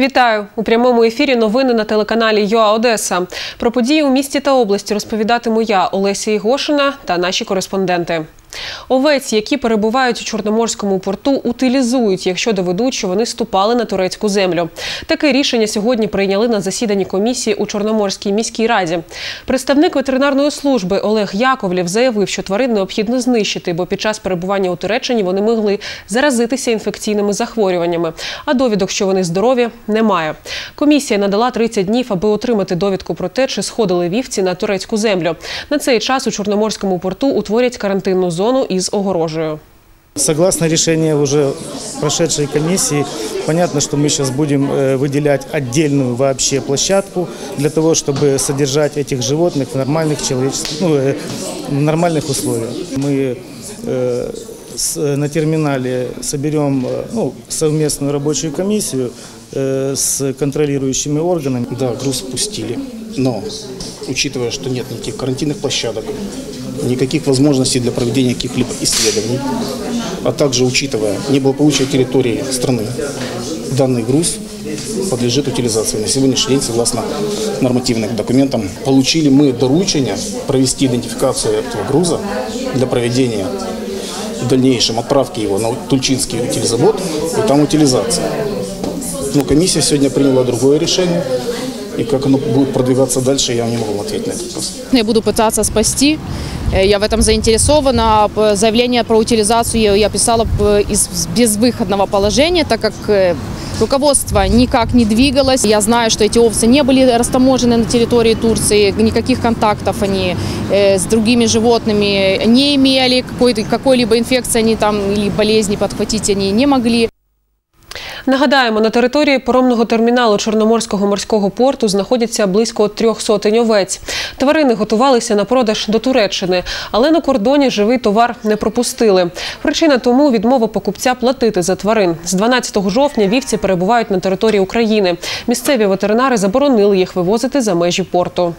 Вітаю у прямому ефірі. Новини на телеканалі ЮА Одеса. Про події у місті та області розповідатиму я, Олеся Ігошина та наші кореспонденти. Овець, які перебувають у Чорноморському порту, утилізують, якщо доведуть, що вони ступали на турецьку землю. Таке рішення сьогодні прийняли на засіданні комісії у Чорноморській міській раді. Представник ветеринарної служби Олег Яковлів заявив, що тварин необхідно знищити, бо під час перебування у Туреччині вони могли заразитися інфекційними захворюваннями. А довідок, що вони здорові, немає. Комісія надала 30 днів, аби отримати довідку про те, чи сходили вівці на турецьку землю. На цей час у Чорноморському порту утворять карантинну зону із огорожею. Согласно решению уже прошедшей комиссии, понятно, что мы сейчас будем э, выделять отдельную вообще площадку для того, чтобы содержать этих животных в нормальных, человеческих, ну, э, в нормальных условиях. Мы э, с- на терминале соберем ну, совместную рабочую комиссию э, с контролирующими органами. Да, груз пустили. Но, учитывая, что нет никаких карантинных площадок, никаких возможностей для проведения каких-либо исследований, а также учитывая неблагополучие территории страны, данный груз подлежит утилизации. На сегодняшний день, согласно нормативным документам, получили мы доручение провести идентификацию этого груза для проведения в дальнейшем отправки его на Тульчинский утилизавод и там утилизация. Но комиссия сегодня приняла другое решение. И как оно будет продвигаться дальше, я не могу ответить на этот вопрос. Я буду пытаться спасти. Э, Я в этом заинтересована. П- Заявление про утилизацию я- писала п- из безвыходного положения, так как э, руководство никак не двигалось. Я знаю, что эти овцы не были растаможены на территории Турции, никаких контактов они э, с другими животными не имели, какой-либо инфекции они там или болезни подхватить они не могли. Нагадаємо, на території поромного терміналу Чорноморського морського порту знаходяться близько трьох сотень овець. Тварини готувалися на продаж до Туреччини, але на кордоні живий товар не пропустили. Причина тому відмова покупця платити за тварин. З 12 жовтня вівці перебувають на території України. Місцеві ветеринари заборонили їх вивозити за межі порту.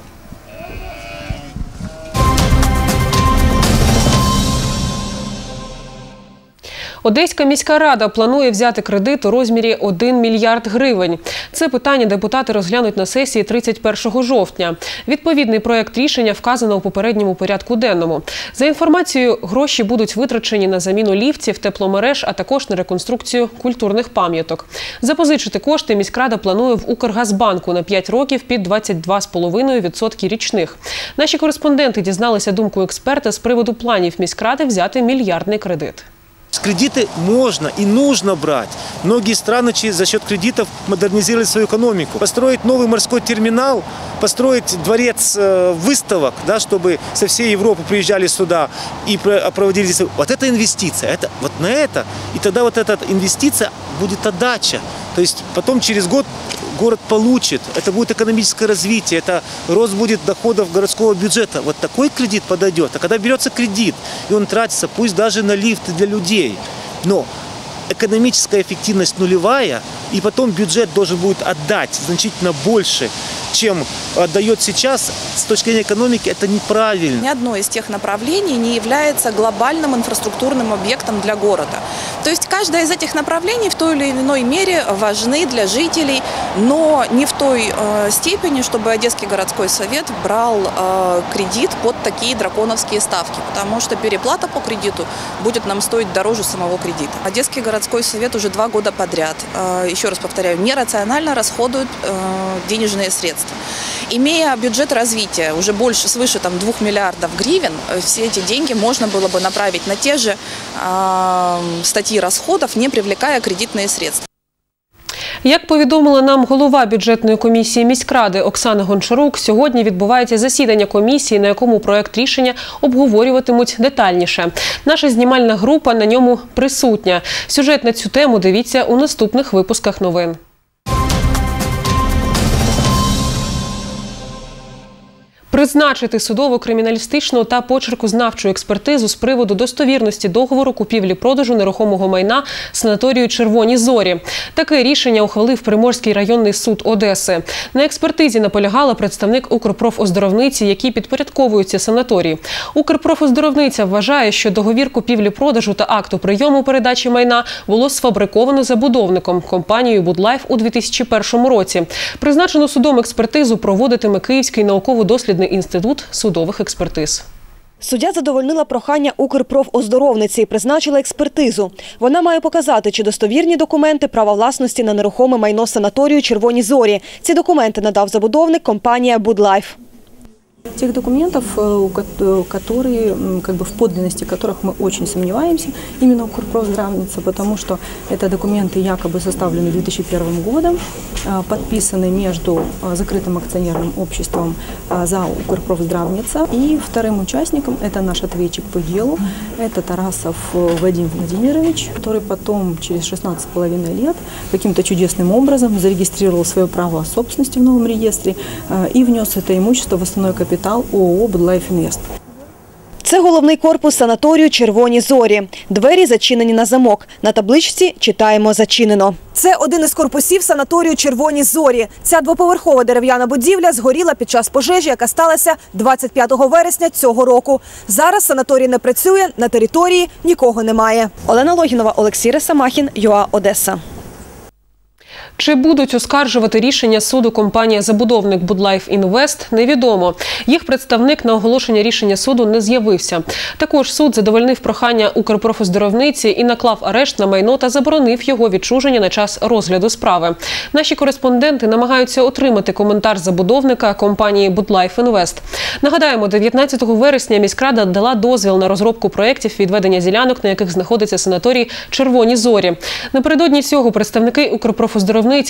Одеська міська рада планує взяти кредит у розмірі 1 мільярд гривень. Це питання депутати розглянуть на сесії 31 жовтня. Відповідний проект рішення вказано у попередньому порядку денному. За інформацією, гроші будуть витрачені на заміну ліфтів, тепломереж, а також на реконструкцію культурних пам'яток. Запозичити кошти міськрада планує в Укргазбанку на 5 років під 22,5% річних. Наші кореспонденти дізналися думку експерта з приводу планів міськради взяти мільярдний кредит. Кредиты можно и нужно брать. Многие страны за счет кредитов модернизировали свою экономику. Построить новый морской терминал, построить дворец э, выставок, да, чтобы со всей Европы приезжали сюда и про- проводили здесь. Вот это инвестиция. Это, вот на это. И тогда вот эта инвестиция будет отдача. То есть потом через год город получит. Это будет экономическое развитие, это рост будет доходов городского бюджета. Вот такой кредит подойдет. А когда берется кредит, и он тратится, пусть даже на лифты для людей, но экономическая эффективность нулевая, и потом бюджет должен будет отдать значительно больше, чем отдает сейчас, с точки зрения экономики, это неправильно. Ни одно из тех направлений не является глобальным инфраструктурным объектом для города. То есть каждое из этих направлений в той или иной мере важны для жителей, но не в той э, степени, чтобы Одесский городской совет брал э, кредит под такие драконовские ставки, потому что переплата по кредиту будет нам стоить дороже самого кредита. Одесский городской совет уже два года подряд, э, еще раз повторяю, нерационально расходует э, денежные средства. Имея бюджет развития уже больше, свыше там, 2 миллиардов гривен, э, все эти деньги можно было бы направить на те же статьи расходов, не привлекая кредитные средства. Як повідомила нам голова бюджетної комісії міськради Оксана Гончарук, сьогодні відбувається засідання комісії, на якому проект рішення обговорюватимуть детальніше. Наша знімальна група на ньому присутня. Сюжет на цю тему дивіться у наступних випусках новин. Призначити судово-криміналістичну та почеркознавчу експертизу з приводу достовірності договору купівлі-продажу нерухомого майна санаторію Червоні зорі. Таке рішення ухвалив Приморський районний суд Одеси. На експертизі наполягала представник Укрпрофоздоровниці, які підпорядковуються санаторії. Укрпрофоздоровниця вважає, що договір купівлі-продажу та акту прийому передачі майна було сфабриковано забудовником компанією Будлайф у 2001 році. Призначену судом експертизу проводитиме Київський науково-дослідний інститут судових експертиз. Суддя задовольнила прохання Укрпрофоздоровниці і призначила експертизу. Вона має показати, чи достовірні документи права власності на нерухоме майно санаторію Червоні зорі. Ці документи надав забудовник компанія Будлайф. Тех документов, э, у э, которые, как бы в подлинности которых мы очень сомневаемся, именно Укрпрофздравница, потому что это документы якобы составлены 2001 годом, э, подписаны между закрытым акционерным обществом э, за Укрпрофздравница и вторым участником, это наш ответчик по делу, это Тарасов Вадим Владимирович, который потом через 16,5 лет каким-то чудесным образом зарегистрировал свое право собственности в новом реестре и внес это имущество в основной капитал ООО «Будлайф Инвест». Це головний корпус санаторію Червоні зорі. Двері зачинені на замок. На табличці читаємо зачинено. Це один із корпусів санаторію Червоні зорі. Ця двоповерхова дерев'яна будівля згоріла під час пожежі, яка сталася 25 вересня цього року. Зараз санаторій не працює, на території нікого немає. Олена Логінова, Олексій Ресамахін, ЮА Одеса. Чи будуть оскаржувати рішення суду компанія забудовник Будлайф Інвест, невідомо. Їх представник на оголошення рішення суду не з'явився. Також суд задовольнив прохання Укрпрофоздоровниці і наклав арешт на майно та заборонив його відчуження на час розгляду справи. Наші кореспонденти намагаються отримати коментар забудовника компанії Будлайф Інвест. Нагадаємо, 19 вересня міськрада дала дозвіл на розробку проєктів відведення ділянок, на яких знаходиться санаторій Червоні зорі. Напередодні цього представники Укрпрофоздоровниці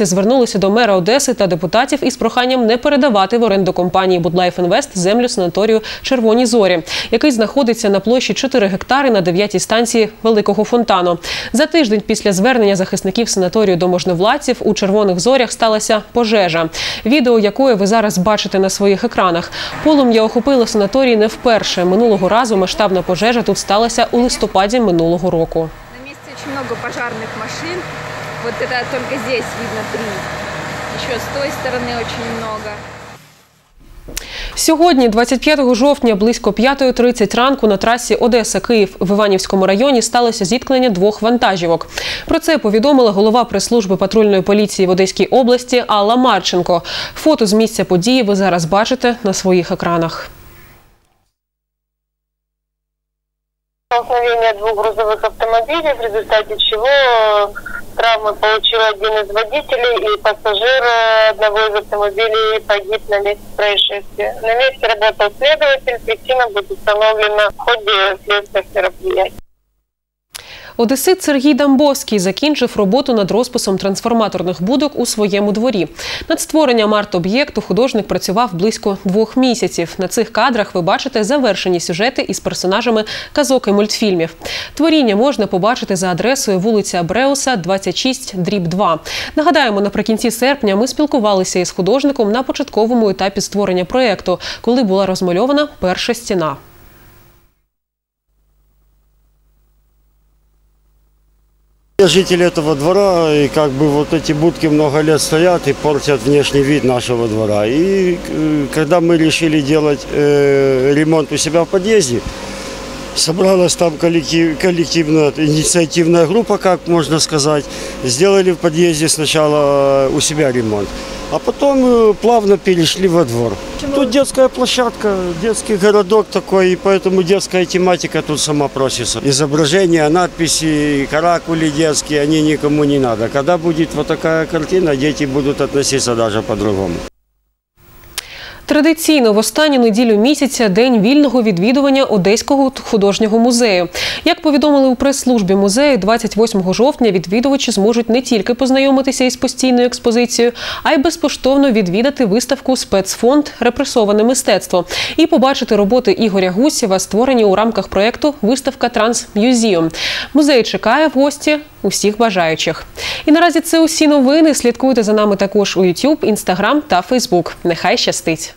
звернулися до мера Одеси та депутатів із проханням не передавати в оренду компанії Будлайф Інвест землю санаторію Червоні зорі, який знаходиться на площі 4 гектари на 9-й станції Великого фонтану. За тиждень після звернення захисників санаторію до можновладців у Червоних зорях сталася пожежа, відео якої ви зараз бачите на своїх екранах. Полум'я охопило санаторій не вперше. Минулого разу масштабна пожежа тут сталася у листопаді минулого року. На месте очень много пожарных машин. Вот это только здесь видно три. Еще с той стороны очень много. Сьогодні, 25 жовтня, близько 5.30 ранку на трасі Одеса-Київ в Іванівському районі сталося зіткнення двох вантажівок. Про це повідомила голова прес-служби патрульної поліції в Одеській області Алла Марченко. Фото з місця події ви зараз бачите на своїх екранах. столкновение двух грузовых автомобилей, в результате чего э, травмы получил один из водителей и пассажир э, одного из автомобилей погиб на месте происшествия. На месте работал следователь, причина будет установлена в ходе следственных мероприятий. Одесит Сергій Дамбовський закінчив роботу над розписом трансформаторних будок у своєму дворі. Над створенням арт-об'єкту художник працював близько двох місяців. На цих кадрах ви бачите завершені сюжети із персонажами казок і мультфільмів. Творіння можна побачити за адресою вулиця Бреуса, 26, дріб 2. Нагадаємо, наприкінці серпня ми спілкувалися із художником на початковому етапі створення проєкту, коли була розмальована перша стіна. Я житель этого двора, и как бы вот эти будки много лет стоят и портят внешний вид нашего двора. И э, когда мы решили делать э, ремонт у себя в подъезде, собралась там коллектив, коллективная инициативная группа, как можно сказать. Сделали в подъезде сначала у себя ремонт, А потом э, плавно перешли во двор. Тут детская площадка, детский городок такой, и поэтому детская тематика тут сама просится. Изображения, надписи, каракули детские, они никому не надо. Когда будет вот такая картина, дети будут относиться даже по-другому. Традиційно в останню неділю місяця день вільного відвідування Одеського художнього музею. Як повідомили у прес-службі музею, 28 жовтня відвідувачі зможуть не тільки познайомитися із постійною експозицією, а й безкоштовно відвідати виставку Спецфонд Репресоване мистецтво і побачити роботи Ігоря Гусєва, створені у рамках проєкту Виставка Trans Museum. Музей чекає в гості усіх бажаючих. І наразі це усі новини. Слідкуйте за нами також у YouTube, Instagram та Facebook. Нехай щастить.